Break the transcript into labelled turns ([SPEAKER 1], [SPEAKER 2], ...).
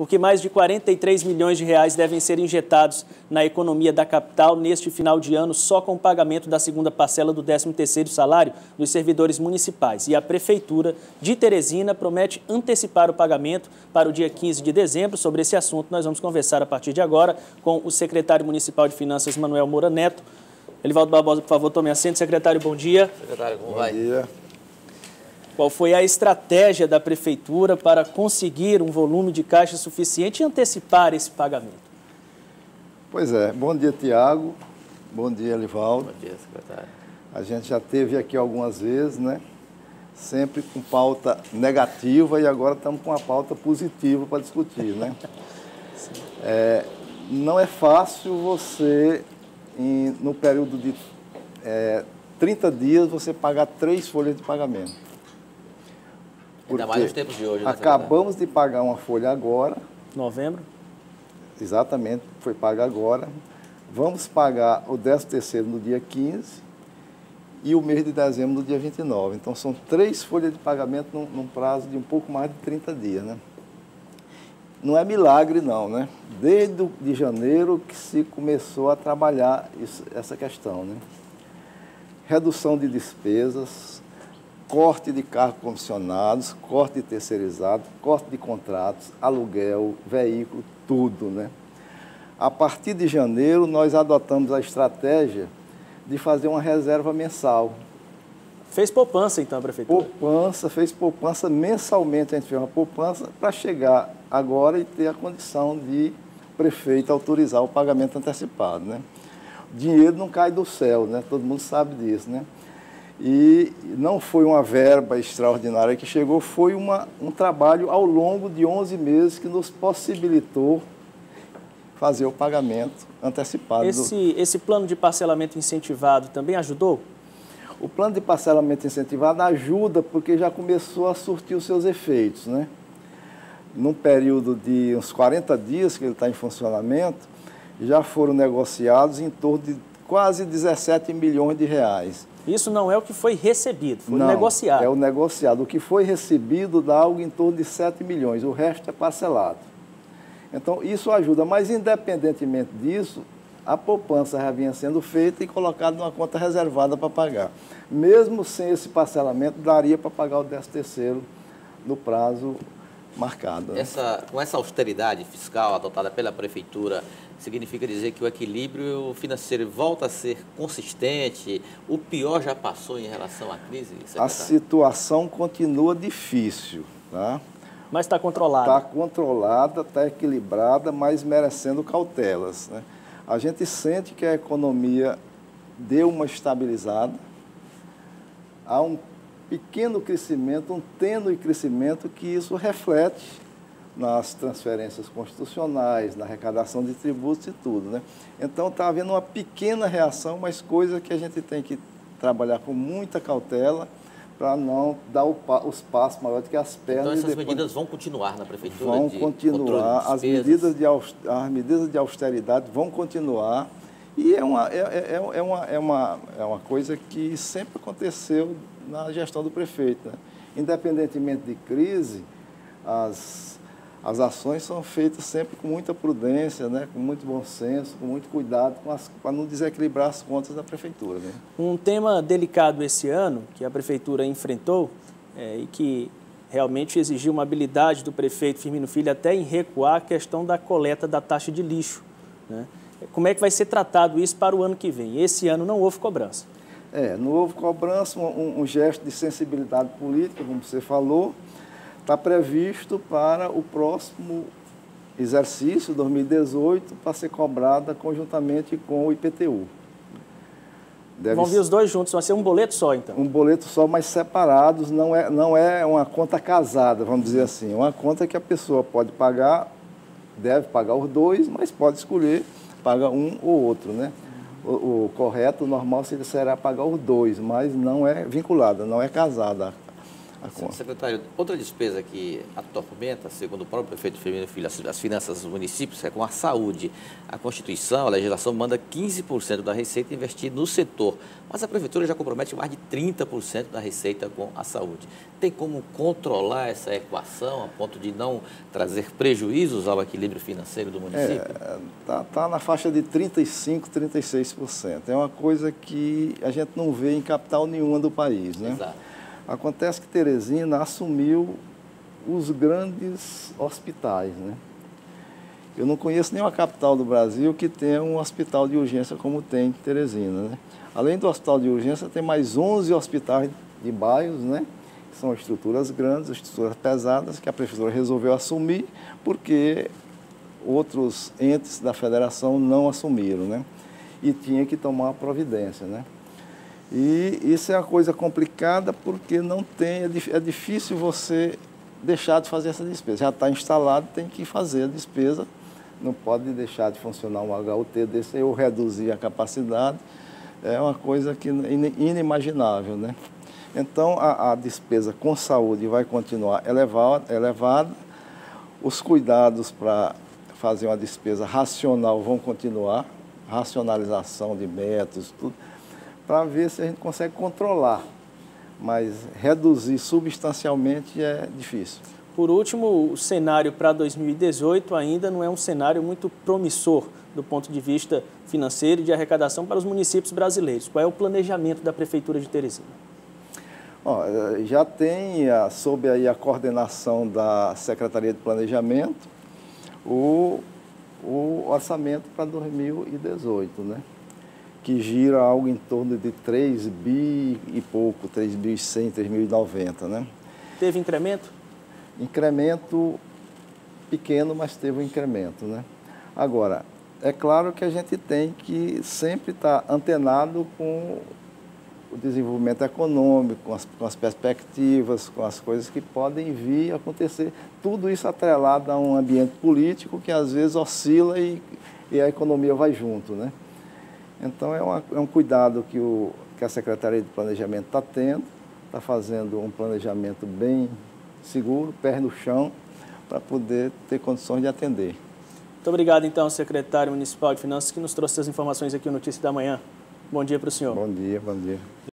[SPEAKER 1] porque mais de 43 milhões de reais devem ser injetados na economia da capital neste final de ano só com o pagamento da segunda parcela do 13º salário dos servidores municipais. E a Prefeitura de Teresina promete antecipar o pagamento para o dia 15 de dezembro. Sobre esse assunto, nós vamos conversar a partir de agora com o secretário municipal de Finanças, Manuel Moura Neto. Elivaldo Barbosa, por favor, tome assento. Secretário, bom dia.
[SPEAKER 2] Secretário, como
[SPEAKER 3] Bom
[SPEAKER 2] vai?
[SPEAKER 3] dia.
[SPEAKER 1] Qual foi a estratégia da Prefeitura para conseguir um volume de caixa suficiente e antecipar esse pagamento?
[SPEAKER 3] Pois é, bom dia, Tiago. Bom dia, Elivaldo.
[SPEAKER 2] Bom dia, secretário.
[SPEAKER 3] A gente já teve aqui algumas vezes, né? Sempre com pauta negativa e agora estamos com uma pauta positiva para discutir, né? É, não é fácil você, em- no período de é, 30 dias, você pagar três folhas de pagamento.
[SPEAKER 2] Ainda mais nos tempos de hoje, né,
[SPEAKER 3] Acabamos de pagar uma folha agora,
[SPEAKER 1] Novembro?
[SPEAKER 3] Exatamente, foi pago agora. Vamos pagar o 13 terceiro no dia 15 e o mês de dezembro no dia 29. Então são três folhas de pagamento num, num prazo de um pouco mais de 30 dias, né? Não é milagre não, né? Desde o- de janeiro que se começou a trabalhar isso- essa questão, né? Redução de despesas, corte de cargos comissionados, corte de terceirizados, corte de contratos, aluguel, veículo, tudo, né? A partir de janeiro, nós adotamos a estratégia de fazer uma reserva mensal.
[SPEAKER 1] Fez poupança, então, Prefeitura?
[SPEAKER 3] Poupança, fez poupança mensalmente, a gente fez uma poupança para chegar agora e ter a condição de prefeito autorizar o pagamento antecipado, né? Dinheiro não cai do céu, né? Todo mundo sabe disso, né? E não foi uma verba extraordinária que chegou, foi uma, um trabalho ao longo de 11 meses que nos possibilitou fazer o pagamento antecipado. do-
[SPEAKER 1] Esse, esse plano de parcelamento incentivado também ajudou?
[SPEAKER 3] O plano de parcelamento incentivado ajuda porque já começou a surtir os seus efeitos, né? Num período de uns 40 dias que ele está em funcionamento, já foram negociados em torno de quase 17 milhões de reais.
[SPEAKER 1] Isso não é o que foi recebido, foi
[SPEAKER 3] Não,
[SPEAKER 1] negociado.
[SPEAKER 3] É o negociado. O que foi recebido dá algo em torno de 7 milhões, o resto é parcelado. Então, isso ajuda, mas independentemente disso, a poupança já vinha sendo feita e colocada numa conta reservada para pagar. Mesmo sem esse parcelamento, daria para pagar o 13 terceiro no prazo marcado. né?
[SPEAKER 2] Essa, com essa austeridade fiscal adotada pela Prefeitura, significa dizer que o equilíbrio financeiro volta a ser consistente? O pior já passou em relação à crise,
[SPEAKER 3] A
[SPEAKER 2] secretário?
[SPEAKER 3] situação continua difícil, tá?
[SPEAKER 1] Mas está controlado.
[SPEAKER 3] Está controlada, está equilibrada, mas merecendo cautelas. Né? A gente sente que a economia deu uma estabilizada, há um pequeno crescimento, um tênue crescimento que isso reflete nas transferências constitucionais, na arrecadação de tributos e tudo. Né? Então está havendo uma pequena reação, mas coisa que a gente tem que trabalhar com muita cautela para não dar pa- os passos maiores que as pernas.
[SPEAKER 2] Então essas
[SPEAKER 3] depois-
[SPEAKER 2] medidas vão continuar na Prefeitura?
[SPEAKER 3] vão continuar, as medidas, de, as medidas de austeridade vão continuar. E é uma, é, é, é uma, é, uma, é uma coisa que sempre aconteceu na gestão do prefeito. né? Independentemente de crise, as, as ações são feitas sempre com muita prudência, né? com muito bom senso, com muito cuidado, para não desequilibrar as contas da prefeitura. Né?
[SPEAKER 1] Um tema delicado esse ano, que a Prefeitura enfrentou é, e que realmente exigiu uma habilidade do prefeito Firmino Filho até em recuar a questão da coleta da taxa de lixo. né? Como é que vai ser tratado isso para o ano que vem? Esse ano não houve cobrança.
[SPEAKER 3] É, não houve cobrança, um, um gesto de sensibilidade política, como você falou, está previsto para o próximo exercício, 2018, para ser cobrada conjuntamente com o IPTU. Deve
[SPEAKER 1] Vão vir os dois juntos, vai ser um boleto só, então.
[SPEAKER 3] um boleto só, mas separados, não é, não é uma conta casada, vamos dizer assim. É uma conta que a pessoa pode pagar, deve pagar os dois, mas pode escolher, paga um ou outro, né? O, o correto, o normal será pagar os dois, mas não é vinculada, não é casada.
[SPEAKER 2] Secretário, outra despesa que atormenta, segundo o próprio prefeito Firmino Filho, as finanças dos municípios é com a saúde. A Constituição, a legislação manda 15% da receita investir no setor, mas a prefeitura já compromete mais de 30% da receita com a saúde. Tem como controlar essa equação a ponto de não trazer prejuízos ao equilíbrio financeiro do município?
[SPEAKER 3] Está é, tá, tá na faixa de 35%, 36%. É uma coisa que a gente não vê em capital nenhuma do país. Né?
[SPEAKER 2] Exato.
[SPEAKER 3] Acontece que Teresina assumiu os grandes hospitais, né? Eu não conheço nenhuma capital do Brasil que tenha um hospital de urgência como tem Teresina, né? Além do hospital de urgência, tem mais 11 hospitais de bairros, né? Que são estruturas grandes, estruturas pesadas, que a prefeitura resolveu assumir porque outros entes da federação não assumiram, né? E tinha que tomar providência, né? E isso é uma coisa complicada porque não tem, é, é difícil você deixar de fazer essa despesa. Já está instalado, tem que fazer a despesa, não pode deixar de funcionar um HUT desse ou reduzir a capacidade. É uma coisa que inimaginável, né? Então, a, a despesa com saúde vai continuar elevada, elevada. os cuidados para fazer uma despesa racional vão continuar, racionalização de métodos, tudo para ver se a gente consegue controlar. Mas reduzir substancialmente é difícil.
[SPEAKER 1] Por último, o cenário para 2018 ainda não é um cenário muito promissor do ponto de vista financeiro e de arrecadação para os municípios brasileiros. Qual é o planejamento da Prefeitura de Teresina?
[SPEAKER 3] já tem, sob aí a coordenação da Secretaria de Planejamento, o, o orçamento para 2018, né? Que gira algo em torno de 3 bi e pouco, 3 bi e 100, 3 mil e 90, né?
[SPEAKER 1] Teve incremento?
[SPEAKER 3] Incremento pequeno, mas teve um incremento, né? Agora, é claro que a gente tem que sempre estar antenado com o desenvolvimento econômico, com as, com as, perspectivas, com as coisas que podem vir a acontecer. Tudo isso atrelado a um ambiente político que às vezes oscila e, e a economia vai junto, né? Então, é, uma, é um cuidado que, o, que a Secretaria de Planejamento está tendo, está fazendo um planejamento bem seguro, pé no chão, para poder ter condições de atender.
[SPEAKER 1] Muito obrigado, então, secretário municipal de Finanças, que nos trouxe as informações aqui no Notícia da Manhã. Bom dia para o senhor.
[SPEAKER 3] Bom dia, bom dia.